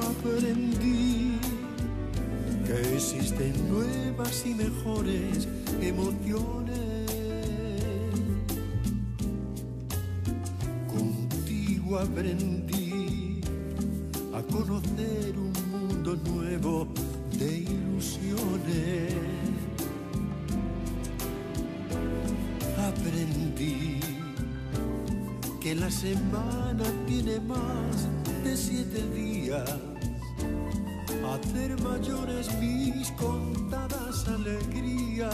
aprendí que existen nuevas y mejores emociones. Contigo aprendí a conocer un mundo nuevo de ilusiones. Aprendí que la semana tiene más de siete días hacer mayores mis contadas alegrías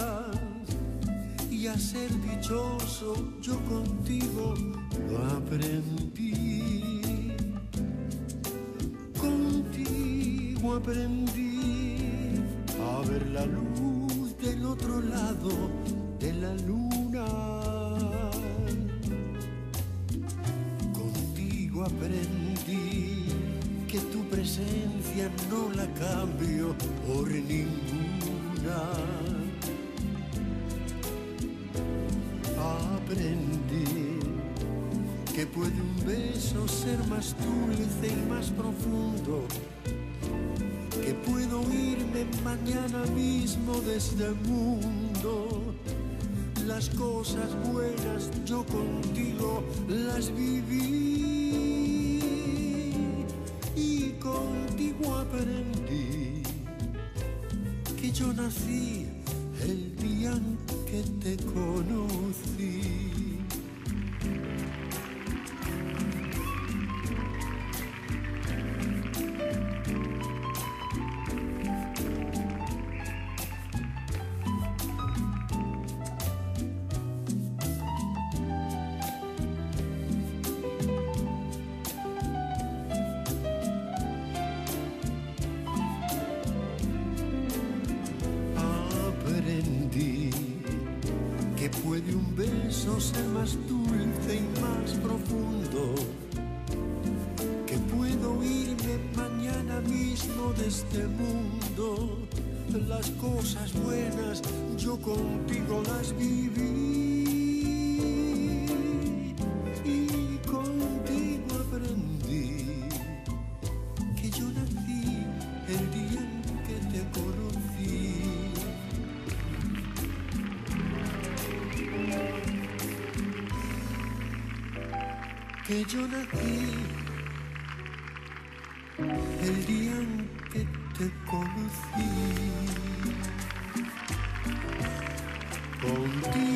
y a ser dichoso yo contigo lo aprendí. Contigo aprendí a ver la luz del otro lado no la cambio por ninguna. Aprendí que puede un beso ser más dulce y más profundo, que puedo irme mañana mismo de este mundo. Las cosas buenas yo contigo las viví aprendí que yo nací el día en que te conocí. Beso ser más dulce y más profundo, que puedo irme mañana mismo de este mundo. Las cosas buenas yo contigo las viví Que yo nací el día en que te conocí. Contigo